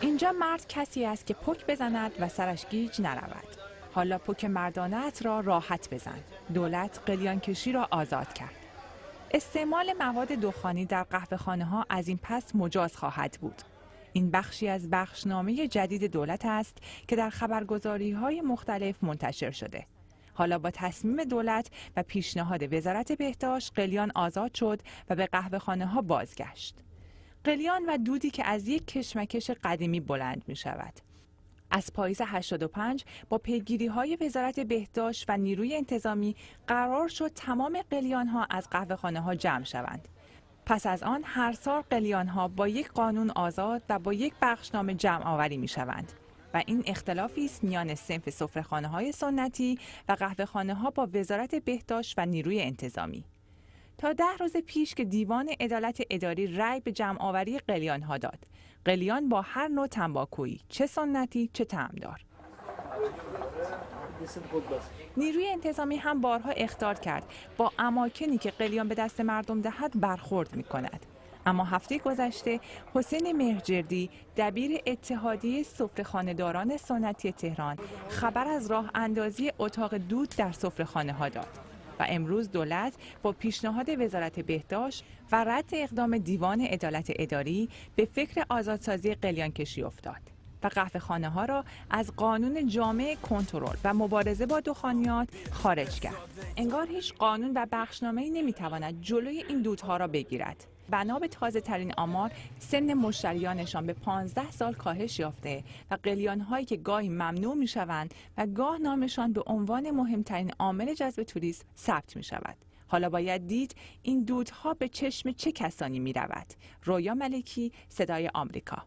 اینجا مرد کسی است که پک بزند و سرش گیج نرود. حالا پک مردانت را راحت بزن. دولت قلیان کشی را آزاد کرد. استعمال مواد دخانی در قهوه خانه ها از این پس مجاز خواهد بود. این بخشی از بخشنامه جدید دولت است که در خبرگزاری های مختلف منتشر شده. حالا با تصمیم دولت و پیشنهاد وزارت بهداشت قلیان آزاد شد و به قهوه خانه ها بازگشت. قلیان و دودی که از یک کشمکش قدیمی بلند می شود. از پاییز 85 با پیگیری های وزارت بهداشت و نیروی انتظامی قرار شد تمام قلیان ها از قهوه خانه ها جمع شوند. پس از آن هر سال قلیان ها با یک قانون آزاد و با یک بخشنامه جمع آوری می شوند. و این اختلافی است میان سنف سفرهخانه های سنتی و قهوه خانه ها با وزارت بهداشت و نیروی انتظامی. تا ده روز پیش که دیوان عدالت اداری رأی به جمع آوری قلیان ها داد. قلیان با هر نوع تنباکویی چه سنتی چه تعمدار. نیروی انتظامی هم بارها اختار کرد با اماکنی که قلیان به دست مردم دهد برخورد می کند. اما هفته گذشته حسین مهرجردی دبیر اتحادیه سفرهخانه‌داران سنتی تهران خبر از راه اندازی اتاق دود در سفرهخانه ها داد و امروز دولت با پیشنهاد وزارت بهداشت و رد اقدام دیوان عدالت اداری به فکر آزادسازی قلیان کشی افتاد و قهوه خانه ها را از قانون جامع کنترل و مبارزه با دخانیات خارج کرد. انگار هیچ قانون و بخشنامه نمی تواند جلوی این دودها را بگیرد. بنا به تازه ترین آمار سن مشتریانشان به 15 سال کاهش یافته و قلیان هایی که گاهی ممنوع می شوند و گاه نامشان به عنوان مهمترین عامل جذب توریست ثبت می شود. حالا باید دید این دودها به چشم چه کسانی می رود. رویا ملکی صدای آمریکا